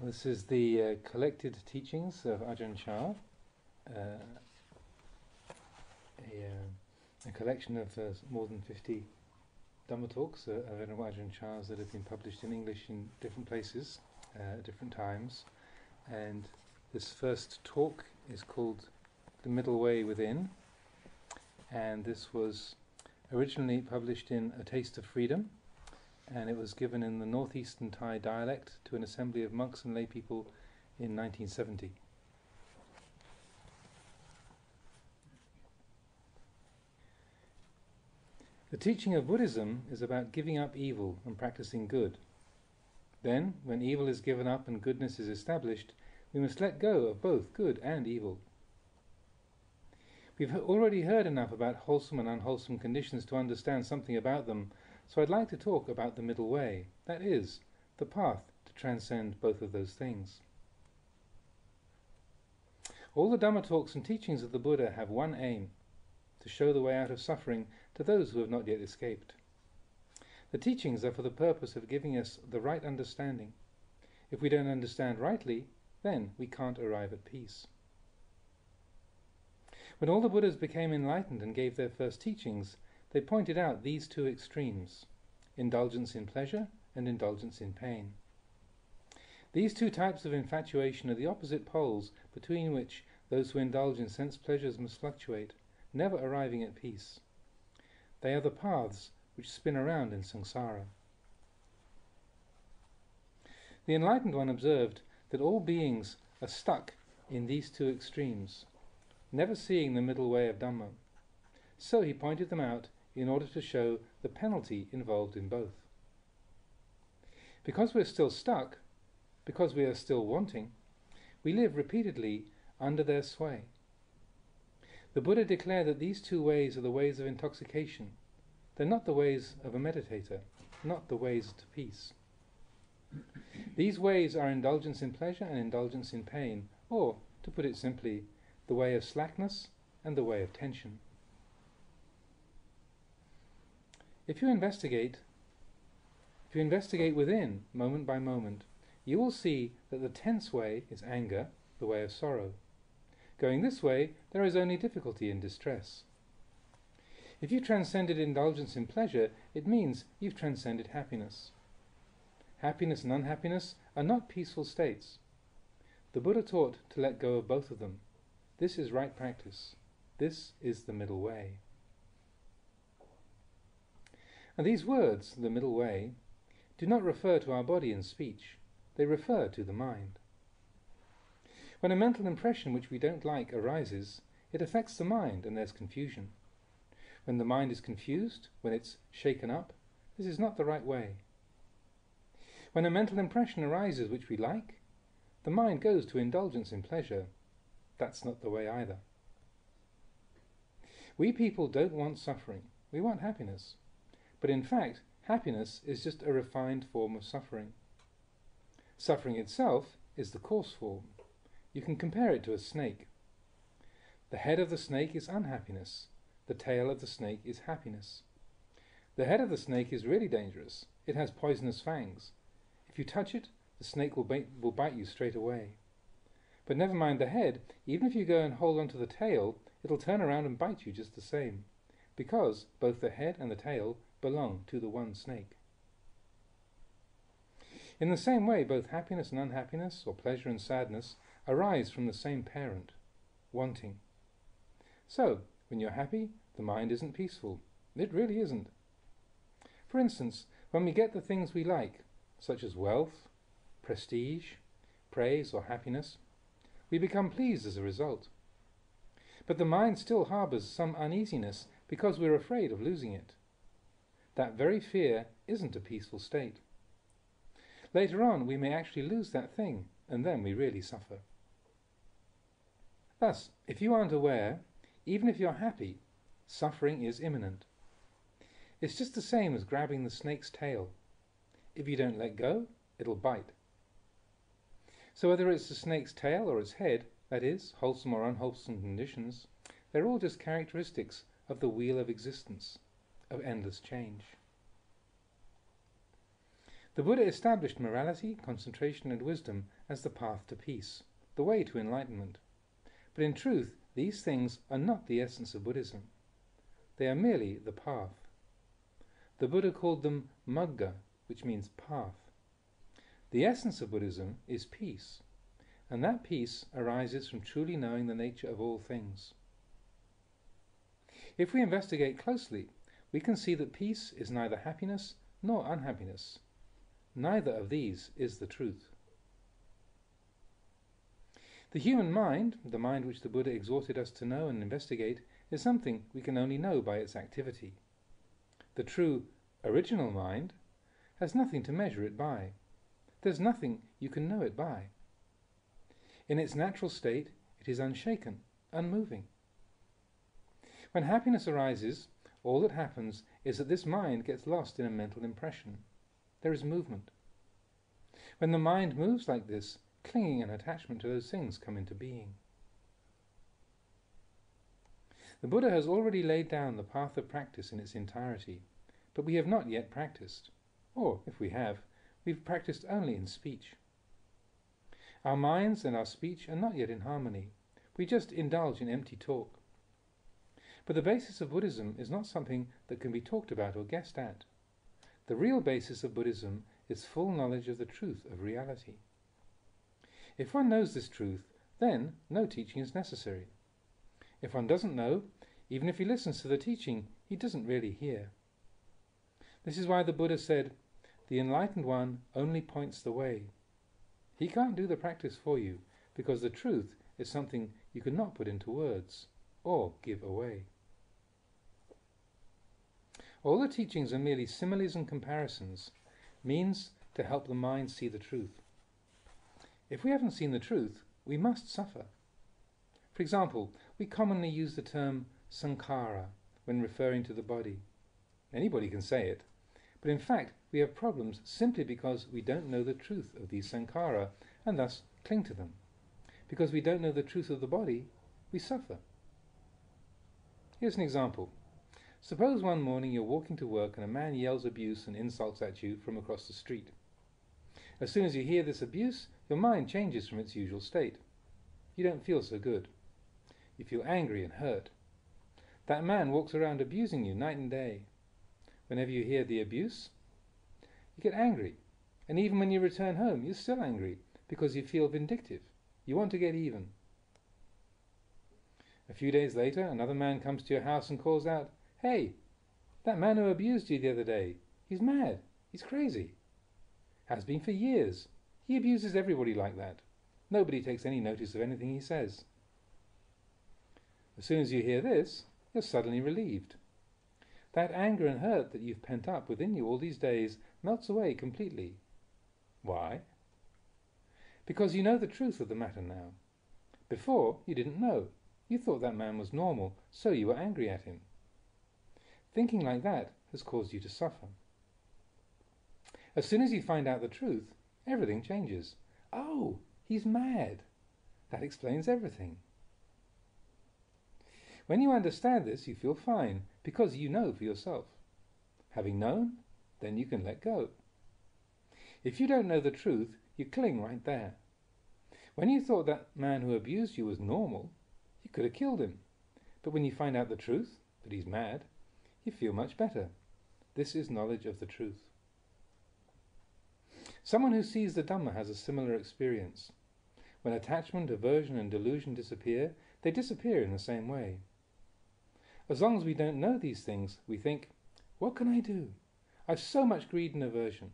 This is the uh, collected teachings of Ajahn Chah, uh, a, uh, a, collection of uh, more than 50 Dhamma talks uh, of Ajahn Chah's that have been published in English in different places uh, at different times. And this first talk is called The Middle Way Within, and this was originally published in A Taste of Freedom and it was given in the northeastern Thai dialect to an assembly of monks and lay people in 1970. The teaching of Buddhism is about giving up evil and practicing good. Then, when evil is given up and goodness is established, we must let go of both good and evil. We've already heard enough about wholesome and unwholesome conditions to understand something about them, so I'd like to talk about the middle way, that is, the path to transcend both of those things. All the Dhamma talks and teachings of the Buddha have one aim to show the way out of suffering to those who have not yet escaped. The teachings are for the purpose of giving us the right understanding. If we don't understand rightly, then we can't arrive at peace. When all the Buddhas became enlightened and gave their first teachings, they pointed out these two extremes indulgence in pleasure and indulgence in pain. These two types of infatuation are the opposite poles between which those who indulge in sense pleasures must fluctuate, never arriving at peace. They are the paths which spin around in samsara. The enlightened one observed that all beings are stuck in these two extremes, never seeing the middle way of Dhamma. So he pointed them out in order to show the penalty involved in both. Because we're still stuck, because we are still wanting, we live repeatedly under their sway. The Buddha declared that these two ways are the ways of intoxication. They're not the ways of a meditator, not the ways to peace. These ways are indulgence in pleasure and indulgence in pain, or, to put it simply, the way of slackness and the way of tension. If you investigate, if you investigate within, moment by moment, you will see that the tense way is anger, the way of sorrow. Going this way, there is only difficulty and distress. If you transcended indulgence in pleasure, it means you've transcended happiness. Happiness and unhappiness are not peaceful states. The Buddha taught to let go of both of them. This is right practice. This is the middle way. And these words, the middle way, do not refer to our body and speech, they refer to the mind. When a mental impression which we don't like arises, it affects the mind and there's confusion. When the mind is confused, when it's shaken up, this is not the right way. When a mental impression arises which we like, the mind goes to indulgence in pleasure. That's not the way either. We people don't want suffering, we want happiness. But in fact, happiness is just a refined form of suffering. Suffering itself is the coarse form. You can compare it to a snake. The head of the snake is unhappiness. The tail of the snake is happiness. The head of the snake is really dangerous. It has poisonous fangs. If you touch it, the snake will bite, will bite you straight away. But never mind the head, even if you go and hold on to the tail, it'll turn around and bite you just the same, because both the head and the tail belong to the one snake. In the same way, both happiness and unhappiness, or pleasure and sadness, arise from the same parent, wanting. So, when you're happy, the mind isn't peaceful. It really isn't. For instance, when we get the things we like, such as wealth, prestige, praise, or happiness, we become pleased as a result. But the mind still harbours some uneasiness because we're afraid of losing it that very fear isn't a peaceful state. Later on, we may actually lose that thing, and then we really suffer. Thus, if you aren't aware, even if you're happy, suffering is imminent. It's just the same as grabbing the snake's tail. If you don't let go, it'll bite. So whether it's the snake's tail or its head, that is, wholesome or unwholesome conditions, they're all just characteristics of the wheel of existence of endless change. The Buddha established morality, concentration, and wisdom as the path to peace, the way to enlightenment. But in truth, these things are not the essence of Buddhism. They are merely the path. The Buddha called them Magga, which means path. The essence of Buddhism is peace, and that peace arises from truly knowing the nature of all things. If we investigate closely, we can see that peace is neither happiness nor unhappiness. Neither of these is the truth. The human mind, the mind which the Buddha exhorted us to know and investigate, is something we can only know by its activity. The true, original mind has nothing to measure it by. There's nothing you can know it by. In its natural state, it is unshaken, unmoving. When happiness arises, all that happens is that this mind gets lost in a mental impression. There is movement. When the mind moves like this, clinging and attachment to those things come into being. The Buddha has already laid down the path of practice in its entirety, but we have not yet practiced. Or, if we have, we've practiced only in speech. Our minds and our speech are not yet in harmony. We just indulge in empty talk. But the basis of Buddhism is not something that can be talked about or guessed at. The real basis of Buddhism is full knowledge of the truth of reality. If one knows this truth, then no teaching is necessary. If one doesn't know, even if he listens to the teaching, he doesn't really hear. This is why the Buddha said, The enlightened one only points the way. He can't do the practice for you, because the truth is something you cannot put into words or give away. All the teachings are merely similes and comparisons, means to help the mind see the truth. If we haven't seen the truth, we must suffer. For example, we commonly use the term sankhara when referring to the body. Anybody can say it, but in fact we have problems simply because we don't know the truth of these sankhara and thus cling to them. Because we don't know the truth of the body, we suffer. Here's an example. Suppose one morning you're walking to work and a man yells abuse and insults at you from across the street. As soon as you hear this abuse, your mind changes from its usual state. You don't feel so good. You feel angry and hurt. That man walks around abusing you night and day. Whenever you hear the abuse, you get angry. And even when you return home, you're still angry because you feel vindictive. You want to get even. A few days later, another man comes to your house and calls out, Hey, that man who abused you the other day, he's mad. He's crazy. Has been for years. He abuses everybody like that. Nobody takes any notice of anything he says. As soon as you hear this, you're suddenly relieved. That anger and hurt that you've pent up within you all these days melts away completely. Why? Because you know the truth of the matter now. Before, you didn't know. You thought that man was normal, so you were angry at him. Thinking like that has caused you to suffer. As soon as you find out the truth, everything changes. Oh, he's mad. That explains everything. When you understand this, you feel fine because you know for yourself. Having known, then you can let go. If you don't know the truth, you cling right there. When you thought that man who abused you was normal, you could have killed him. But when you find out the truth, that he's mad, you feel much better. This is knowledge of the truth. Someone who sees the Dhamma has a similar experience. When attachment, aversion, and delusion disappear, they disappear in the same way. As long as we don't know these things, we think, What can I do? I've so much greed and aversion.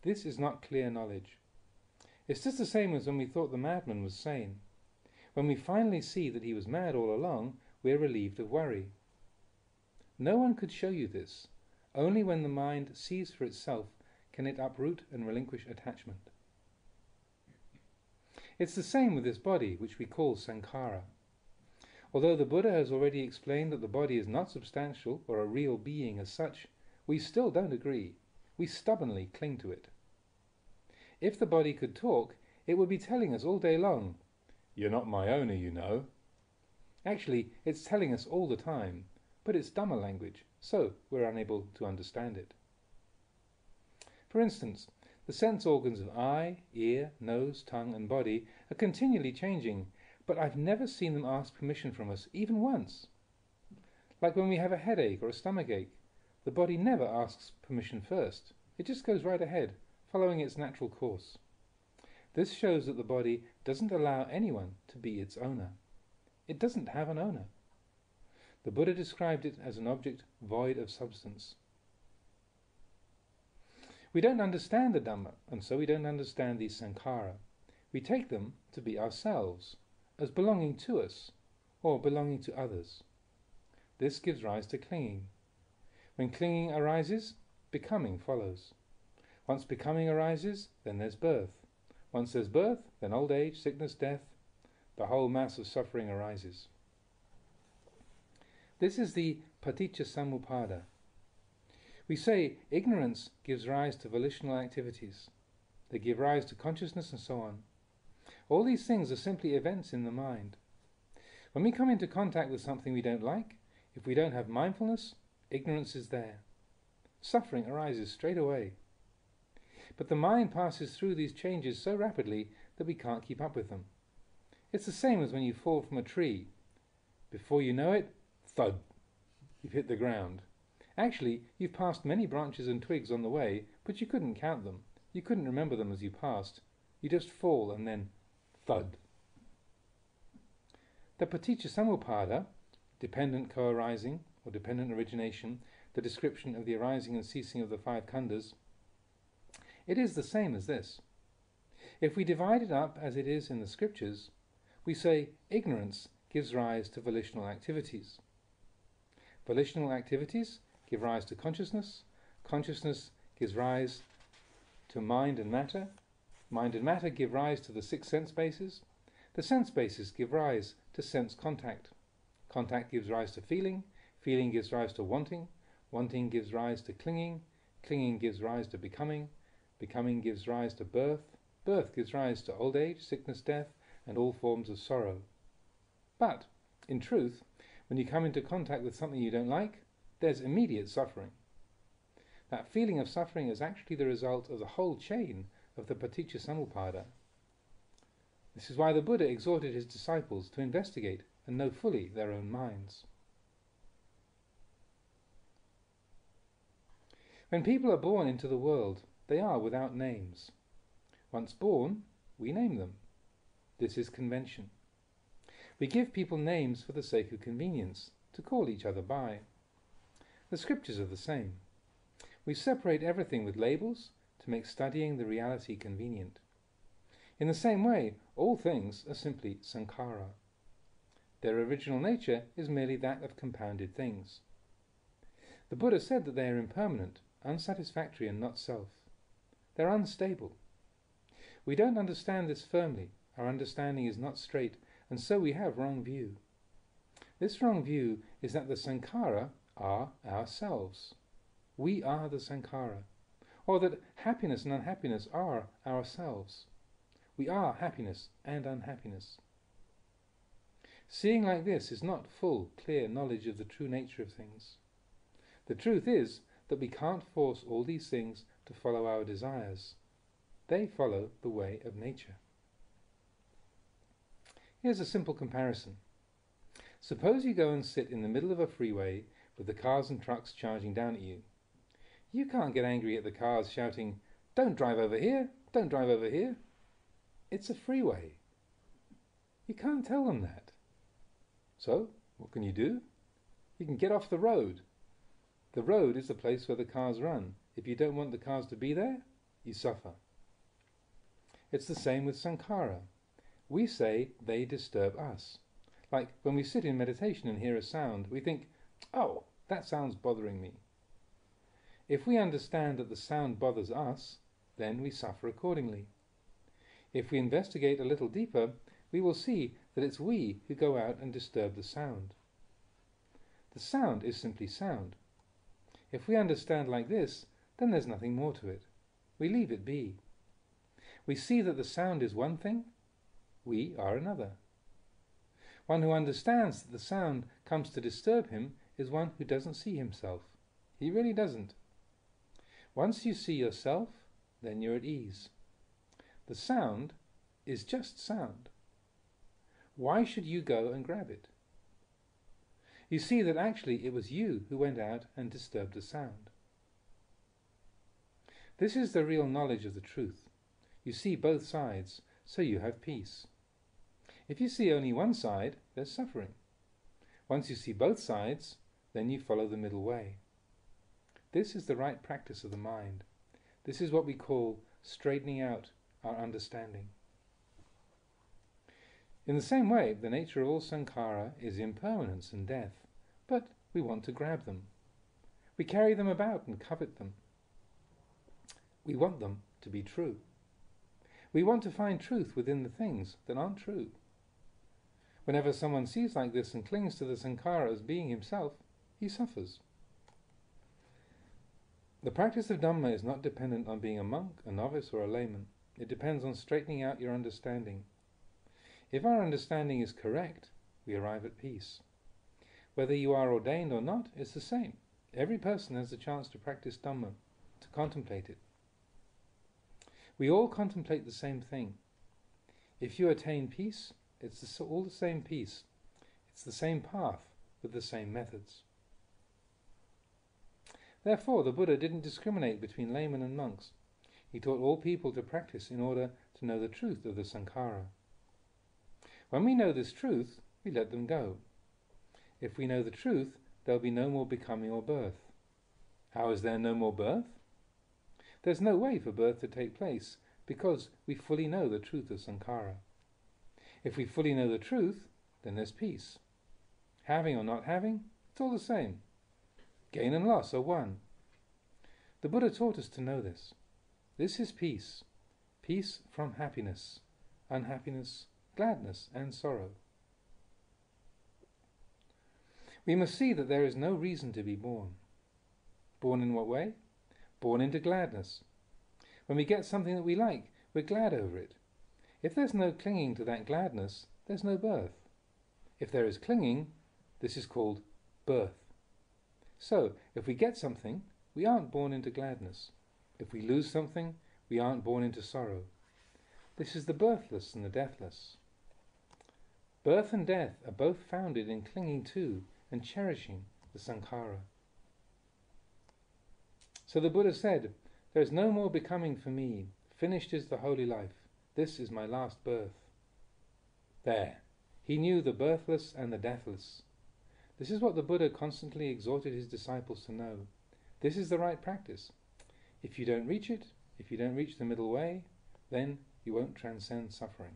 This is not clear knowledge. It's just the same as when we thought the madman was sane. When we finally see that he was mad all along, we are relieved of worry. No one could show you this. Only when the mind sees for itself can it uproot and relinquish attachment. It's the same with this body, which we call sankhara. Although the Buddha has already explained that the body is not substantial or a real being as such, we still don't agree. We stubbornly cling to it. If the body could talk, it would be telling us all day long, You're not my owner, you know. Actually, it's telling us all the time, but it's Dhamma language, so we're unable to understand it. For instance, the sense organs of eye, ear, nose, tongue, and body are continually changing, but I've never seen them ask permission from us, even once. Like when we have a headache or a stomach ache, the body never asks permission first. It just goes right ahead, following its natural course. This shows that the body doesn't allow anyone to be its owner. It doesn't have an owner. The Buddha described it as an object void of substance. We don't understand the Dhamma, and so we don't understand these sankhara. We take them to be ourselves, as belonging to us, or belonging to others. This gives rise to clinging. When clinging arises, becoming follows. Once becoming arises, then there's birth. Once there's birth, then old age, sickness, death, the whole mass of suffering arises. This is the paticca samuppada, we say ignorance gives rise to volitional activities. They give rise to consciousness and so on. All these things are simply events in the mind. When we come into contact with something we don't like, if we don't have mindfulness, ignorance is there. Suffering arises straight away. But the mind passes through these changes so rapidly that we can't keep up with them. It's the same as when you fall from a tree. Before you know it, thud, you've hit the ground. Actually, you've passed many branches and twigs on the way, but you couldn't count them. You couldn't remember them as you passed. You just fall and then thud. The paticca samuppada, dependent co-arising or dependent origination, the description of the arising and ceasing of the five khandhas, it is the same as this. If we divide it up as it is in the scriptures, we say ignorance gives rise to volitional activities. Volitional activities give rise to consciousness. Consciousness gives rise to mind and matter. Mind and matter give rise to the six sense bases. The sense bases give rise to sense contact. Contact gives rise to feeling. Feeling gives rise to wanting. Wanting gives rise to clinging. Clinging gives rise to becoming. Becoming gives rise to birth. Birth gives rise to old age, sickness, death, and all forms of sorrow. But, in truth, when you come into contact with something you don't like, there's immediate suffering. That feeling of suffering is actually the result of the whole chain of the paticca. This is why the Buddha exhorted his disciples to investigate and know fully their own minds. When people are born into the world, they are without names. Once born, we name them. This is convention. We give people names for the sake of convenience, to call each other by. The scriptures are the same. We separate everything with labels to make studying the reality convenient. In the same way, all things are simply sankhara. Their original nature is merely that of compounded things. The Buddha said that they are impermanent, unsatisfactory, and not self. They're unstable. We don't understand this firmly. Our understanding is not straight, and so we have wrong view. This wrong view is that the sankhara are ourselves. We are the sankhara. Or that happiness and unhappiness are ourselves. We are happiness and unhappiness. Seeing like this is not full, clear knowledge of the true nature of things. The truth is that we can't force all these things to follow our desires. They follow the way of nature. Here's a simple comparison. Suppose you go and sit in the middle of a freeway with the cars and trucks charging down at you. You can't get angry at the cars shouting, Don't drive over here! Don't drive over here! It's a freeway. You can't tell them that. So, what can you do? You can get off the road. The road is the place where the cars run. If you don't want the cars to be there, you suffer. It's the same with sankhara. We say they disturb us. Like when we sit in meditation and hear a sound, we think, Oh, that sound's bothering me. If we understand that the sound bothers us, then we suffer accordingly. If we investigate a little deeper, we will see that it's we who go out and disturb the sound. The sound is simply sound. If we understand like this, then there's nothing more to it. We leave it be. We see that the sound is one thing, we are another. One who understands that the sound comes to disturb him is one who doesn't see himself. He really doesn't. Once you see yourself, then you're at ease. The sound is just sound. Why should you go and grab it? You see that actually it was you who went out and disturbed the sound. This is the real knowledge of the truth. You see both sides, so you have peace. If you see only one side, there's suffering. Once you see both sides, then you follow the middle way. This is the right practice of the mind. This is what we call straightening out our understanding. In the same way, the nature of all sankhara is impermanence and death, but we want to grab them. We carry them about and covet them. We want them to be true. We want to find truth within the things that aren't true. Whenever someone sees like this and clings to the sankhara as being himself, he suffers. The practice of Dhamma is not dependent on being a monk, a novice, or a layman. It depends on straightening out your understanding. If our understanding is correct, we arrive at peace. Whether you are ordained or not, it's the same. Every person has a chance to practice Dhamma, to contemplate it. We all contemplate the same thing. If you attain peace, it's all the same peace. It's the same path with the same methods. Therefore, the Buddha didn't discriminate between laymen and monks. He taught all people to practice in order to know the truth of the sankhara. When we know this truth, we let them go. If we know the truth, there'll be no more becoming or birth. How is there no more birth? There's no way for birth to take place because we fully know the truth of sankhara. If we fully know the truth, then there's peace. Having or not having, it's all the same. Gain and loss are one. The Buddha taught us to know this. This is peace. Peace from happiness, unhappiness, gladness, and sorrow. We must see that there is no reason to be born. Born in what way? Born into gladness. When we get something that we like, we're glad over it. If there's no clinging to that gladness, there's no birth. If there is clinging, this is called birth. So, if we get something, we aren't born into gladness. If we lose something, we aren't born into sorrow. This is the birthless and the deathless. Birth and death are both founded in clinging to and cherishing the sankhara. So the Buddha said, There is no more becoming for me. Finished is the holy life. This is my last birth. There. He knew the birthless and the deathless. This is what the Buddha constantly exhorted his disciples to know. This is the right practice. If you don't reach it, if you don't reach the middle way, then you won't transcend suffering.